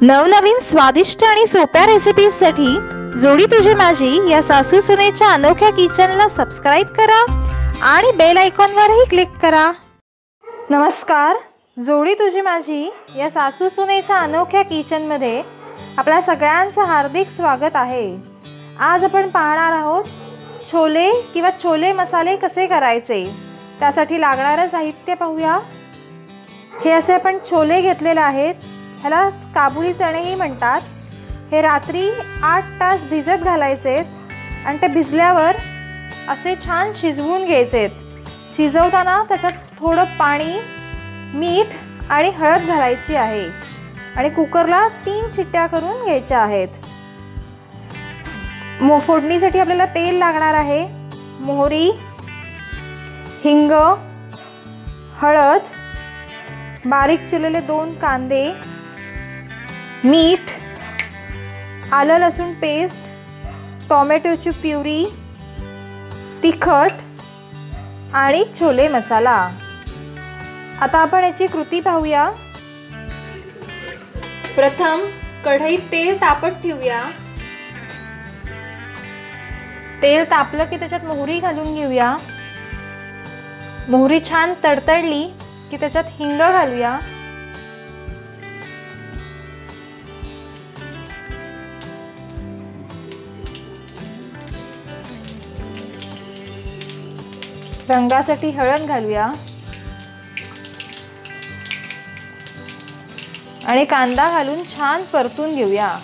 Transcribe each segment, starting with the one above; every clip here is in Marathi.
नवनवीन स्वादिष्ट आणि सोप्या रेसिपीजसाठी जोडी तुझी माझी या सासू सुनेच्या अनोख्या किचनला सबस्क्राईब करा आणि बेल आयकॉनवरही क्लिक करा. नमस्कार. जोडी तुझी माझी या सासू सुनेच्या अनोख्या किचनमध्ये आपल्या सगळ्यांचं हार्दिक स्वागत आहे. आज आपण पाहणार आहोत छोले किंवा छोले मसाले कसे करायचे? त्यासाठी लागणारं साहित्य पाहूया. हे असे आपण छोले घेतलेले आहेत. ह्याला काबुली चणेही म्हणतात. हे रात्री आठ तास भिजत घालायचे आणि ते भिजल्यावर असे छान शिजवून घ्यायचे शिजवताना त्याच्यात थोडं पाणी मीठ आणि हळद घालायची आहे आणि कुकरला तीन चिट्ट्या करून घ्यायच्या आहेत. मो फोडणीसाठी आपल्याला तेल लागणार आहे. मोहरी हिंग हळद बारीक चिरलेले दोन कांदे मीठ आलं लसूण पेस्ट टॉमॅटोची प्युरी तिखट आणि छोले मसाला. आता आपण याची कृती पाहूया. प्रथम कढईत तेल तापत ठेवूया. तेल तापलं की त्याच्यात मोहरी घालून घेऊया. मोहरी छान तडतडली की त्याच्यात हिंग घालूया. रंगासाठी हळद घालूया. आणि कांदा घालून छान परतून घेऊया.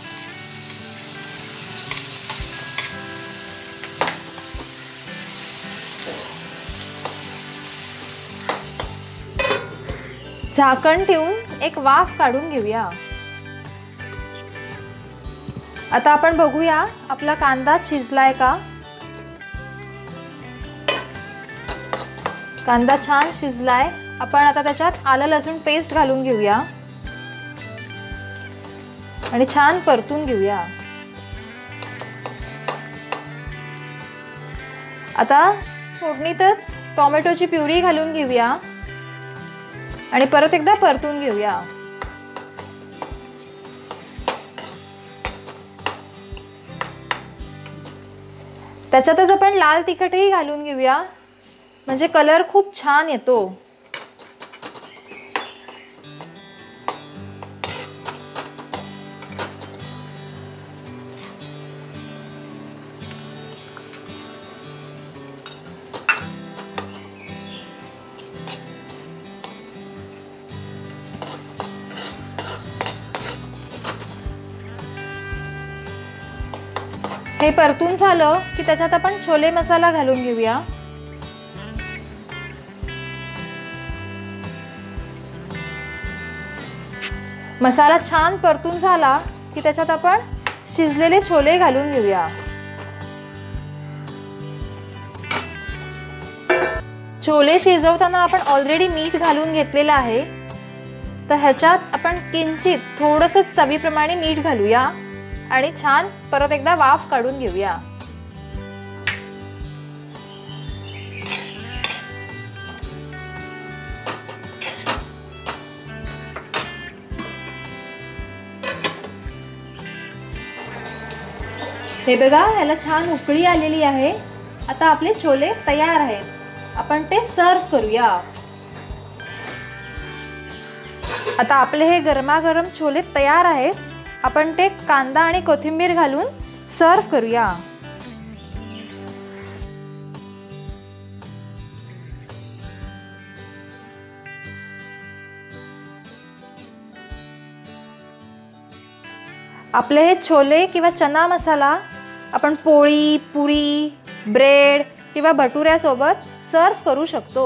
झाकण ठेवून एक वाफ काढून घेऊया. आता आपण बघूया आपला कांदा शिजलाय का? कांदा छान शिजलाय. आपण आता त्याच्यात आलं लसूण पेस्ट घालून घेऊया. आणि छान परतून घेऊया. आता फोडणीतच टोमॅटोची प्युरी घालून घेऊया. आणि परत एकदा परतून घेऊया. त्याच्यातच आपण लाल तिखटही घालून घेऊया. म्हणजे कलर खूप छान येतो. हे परतून झालं की त्याच्यात आपण छोले मसाला घालून घेऊया. मसाला छान परतून झाला की त्याच्यात आपण शिजलेले छोले घालून घेऊया. छोले शिजवताना आपण ऑलरेडी मीठ घालून घेतलेलं आहे. तर ह्याच्यात आपण किंचित थोडंसं चवीप्रमाणे मीठ घालूया आणि छान परत एकदा वाफ काढून घेऊया. हे बघा ह्याला छान उकळी आलेली आहे. आता आपले छोले तयार आहेत. आपण ते सर्व करूया. आता आपले हे गरमागरम छोले तयार आहेत. आपण ते कांदा आणि कोथिंबीर घालून सर्व करूया. आपले हे छोले किंवा चना मसाला आपण पोळी पुरी ब्रेड किंवा भटुऱ्यासोबत सर्व करू शकतो.